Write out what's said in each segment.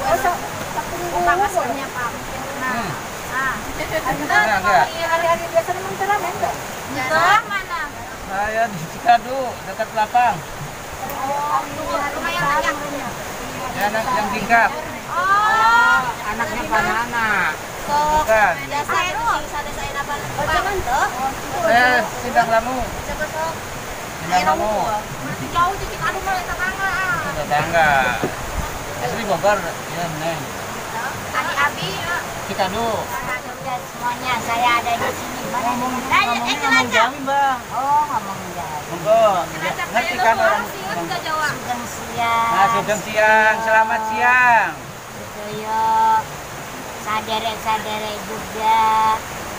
Pak maksudnya Pak. Nah, Hmm. ah. Hari-hari biasa memang turnamen enggak? Enggak. mana? Saya di Cikadu, dekat lapang. Oh, lumayan banyak. Ya, anak yang tingkat. Oh, Anaknya anak. sok. Bukan. Biasa itu sing sada saya. Oh, jangan tuh. Saya Sindang Lamu. Coba sok. Sindang Lamu. Jauh aduh mulai tetangga. Tetangga. Asli Bogor, ya Neng. Adik Abi. Cikadu. semuanya saya ada di sini. Mana nih? Nanya, eh Ngomong Jawi, Bang. Oh, ngomong Jawa. Monggo. Ngerti kan orang? Jawa. Sugeng siang. Nah, sugeng siang. Selamat siang. Sedaya sadere-sadere juga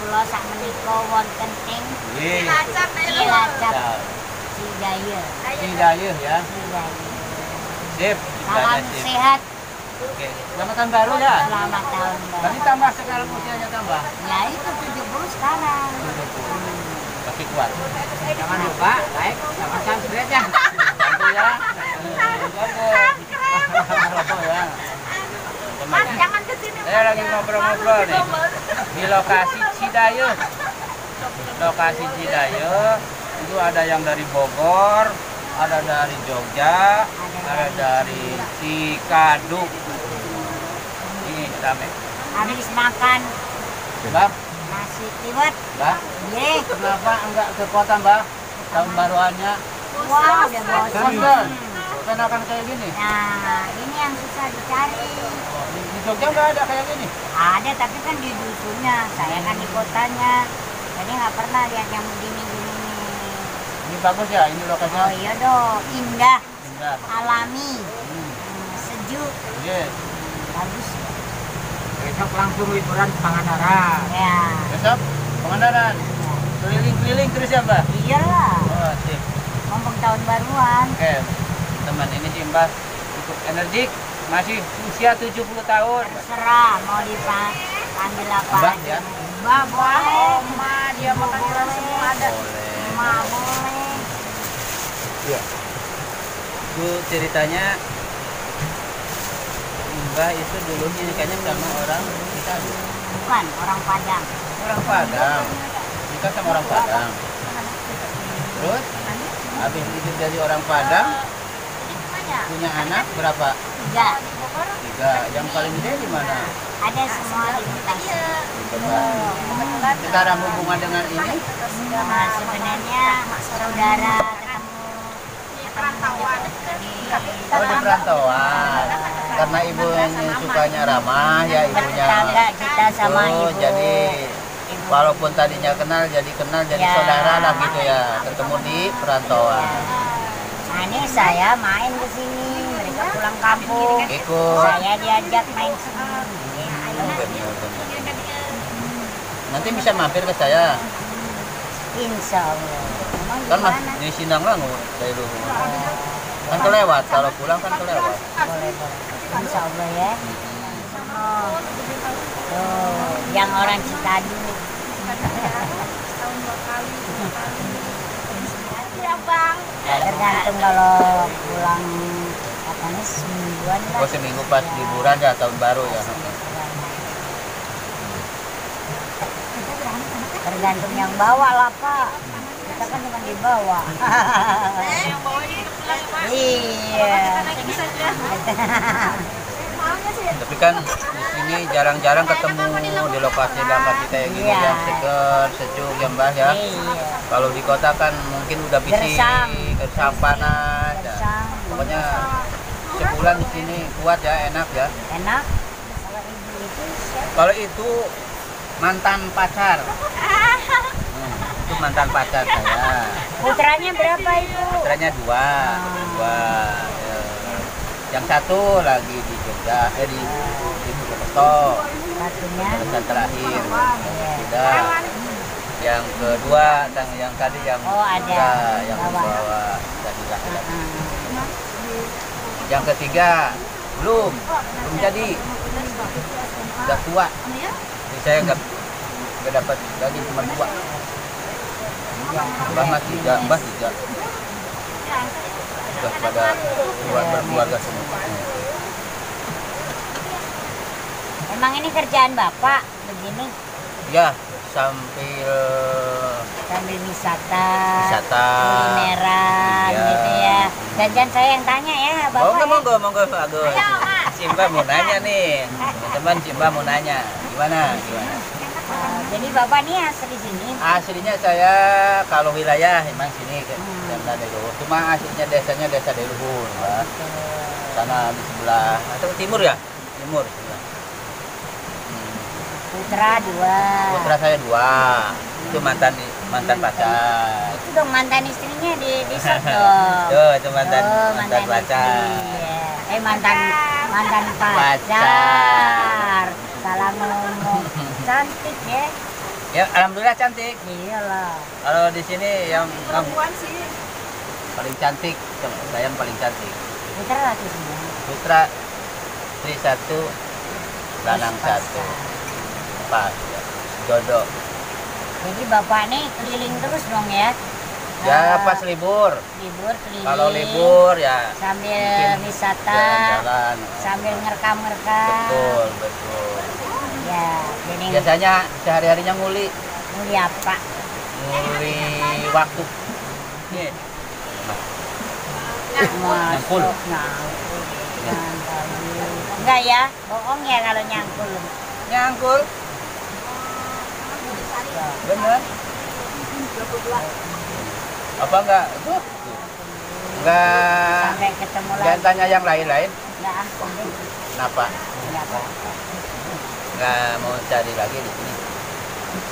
kula sak menika wonten ing Nggih. Cilacap Cidayeuh. Hidayah ya. Cidayeuh. Sip. Salam sehat, Oke. Selamat tahun baru ya. selamat tahun baru. tambah sekarang usianya tambah. Ya itu 70 sekarang. Masih kuat. Jangan lupa like sama subscribe ya. Bantu ya. Bantu ya. Mas jangan ke sini. Saya lagi ngobrol-ngobrol nih di lokasi Cidayeuh. Lokasi Cidayeuh itu ada yang dari Bogor, ada dari Jogja, ada dari Cikadu. Ini rame. Habis makan Mbak, nasi liwet. Mbak, Ye. kenapa enggak ke kota Mbak? Tahun baruannya. Wah, udah bosan. Kan akan kayak gini. Nah, ini yang susah dicari. Di, di Jogja nggak ada kayak gini. Ada tapi kan di dusunnya, saya kan di kotanya. Jadi nggak pernah lihat yang begini-gini. Ini bagus ya, ini Oh lokasinya. iya dong, indah, Indah. alami, Hmm. sejuk, Yes. bagus. Besok langsung liburan ke Pangandaran. Ya, Besok komandaran keliling-keliling terus ya Mbak? iyalah, Oh sip. ngomong tahun baruan. Oke, teman ini sih Mbak cukup energik, masih usia 70 tahun. Terserah mau dipanggil apa Mbak, aja. ya? Mbak boleh, Ma dia makan semua ada. Boleh. Ma boleh. Iya. Itu ceritanya Mbak itu dulunya nikahnya sama orang kita Bukan orang Padang. orang Padang. Nikah sama orang Padang. Terus habis itu dari orang Padang punya anak berapa? Tiga. Tiga. Yang paling gede di mana? Ada semua di Bekasi. Coba. Sekarang hubungan dengan ini Nah, sebenarnya saudara perantauan Oh di perantauan Karena ibunya sukanya ramah ya ibunya tetangga kita sama Oh, ibu. jadi walaupun tadinya kenal jadi kenal jadi Ya. saudara lah gitu ya ketemu di perantauan Nah, ini saya main ke sini, mereka pulang kampung. ikut Saya diajak main sini. Oh, nanti bisa mampir ke saya Insya Allah. Kan mas di Sindang Langu dari dulu kan kelewat kalau pulang kan kelewat Boleh, boleh. Insya Allah ya. Oh. Tuh, yang orang Cikadu. Ya, Bang. Tergantung kalau pulang katanya semingguan lah. oh seminggu pas liburan ya tahun baru ya Tergantung yang bawa lah Pak. Kita kan cuma dibawa. yang bawa Iya. tapi kan di sini jarang-jarang ketemu di lokasi lokasi kayak gini Iya. yang seger sejuk ya mbak ya Iya. kalau di kota kan mungkin udah bising Gersang. gersang panas ya. Pokoknya sebulan di sini kuat ya enak ya Enak. Kalau itu mantan pacar mantan pacar saya Putranya berapa ibu? putranya dua dua ya. yang satu lagi di Jogja eh di di Purwokerto Satunya. lulusan terakhir Iya. sudah yang kedua yang yang tadi yang Oh, ada. sudah, yang Bawa. bawa tadi Hmm. yang ketiga belum belum jadi sudah tua jadi saya nggak nggak dapat lagi cuma dua mbah tiga mbah tiga sudah pada keluar berkeluarga semua Emang ini kerjaan bapak begini Ya, sambil sambil wisata, Wisata. kulineran Iya. gitu ya. Jangan saya yang tanya ya bapak. Monggo, ya. monggo, monggo, bagus. Simba mau nanya nih, teman-teman Simba mau nanya, gimana, gimana? Eh, jadi bapak nih asli sini. Aslinya saya kalau wilayah emang sini ke Hmm. Desa Deluhur. Cuma aslinya desanya Desa Deluhur, Mbak. Sana di sebelah atau timur ya? Timur sebelah. Hmm. Putra dua. Putra saya dua. Itu mantan mantan pacar. Itu dong mantan istrinya di di dong. Tuh, itu mantan Oh, mantan pacar. istri, ya. Eh mantan mantan Pacar. pacar. Ngomong. Cantik ya. Ya, alhamdulillah cantik. Iyalah. Kalau di sini yang yang paling cantik, saya yang paling cantik. Putra laki semua. Putra istri satu, lanang satu. Pas. ya. Jodoh. Jadi bapak nih keliling terus dong ya. Ya Eh, pas libur. libur keliling. Kalau libur ya sambil wisata, jalan-jalan. sambil ngerekam-ngerekam. Betul, betul. Ya, jadi Biasanya sehari-harinya nguli, nguli apa? nguli waktu. Nih, Nyangkul. Nyangkul. Enggak ya, bohong ya kalau nyangkul. nyangkul. Bener. Apa enggak? Tuh. Enggak. Sampai ketemu Jangan lagi. tanya yang lain-lain. Enggak. Kenapa? Enggak. Nggak mau cari lagi di sini?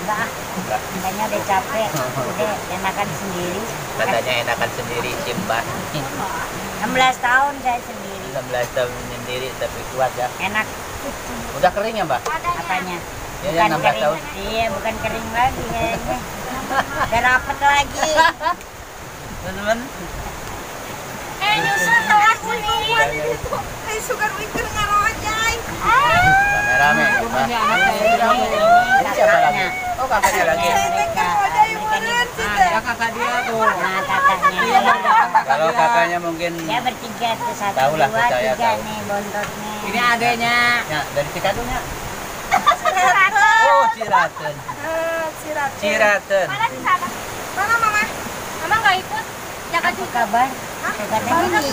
Enggak ah, Enggak. kayaknya udah capek. Udah enakan sendiri. Katanya enakan sendiri Simba. 16 tahun saya sendiri. 16 tahun sendiri tapi kuat ya. Enak Udah kering ya Mbak? apanya? Ya, Bukan ya, 16 kering. tahun. Iya, bukan kering lagi kayaknya. Udah rapet lagi. Teman-teman. Eh, nyusun telat kuliah itu. Eh, sugar mikir ngarojay. Anak saya Ini, Siapa lagi? Oh kakaknya lagi. Nah, kakak dia tuh. Nah, kakaknya. Kalau kakaknya mungkin Ya bertiga tuh satu Tahu lah, dua tiga tahu. nih bontotnya. Ini adanya. ya, dari Cikadungnya. Siraten. Oh, Ciraten. Eh, Siraten. Ciraten. Mana di sana? Mana mama? Mama nggak ikut? Jaga juga. kabar? Katanya di,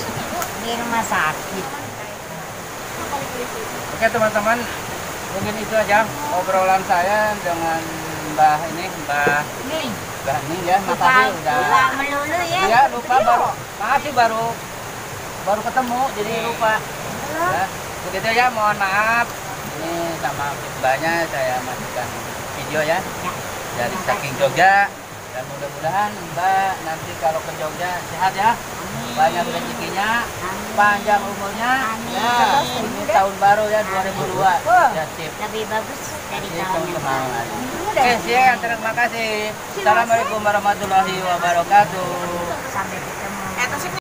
di rumah sakit. Oke teman-teman, mungkin itu aja obrolan saya dengan Mbah ini, Mbah Nih, Mbah Ning ya. lupa, Makasih lupa udah. melulu ya. Iya lupa baru. Makasih baru baru ketemu jadi lupa. Ya, begitu ya, mohon maaf. Ini sama Mbahnya saya masukkan video ya Ya. dari saking Jogja dan mudah-mudahan Mbak nanti kalau ke Jogja sehat ya. Banyak rezekinya, panjang umurnya. Amin. Ya, ini tahun baru ya 2002. Ya, sip. Lebih bagus dari tahun yang lalu. Oke, siap. Terima kasih. Assalamualaikum warahmatullahi wabarakatuh. Sampai.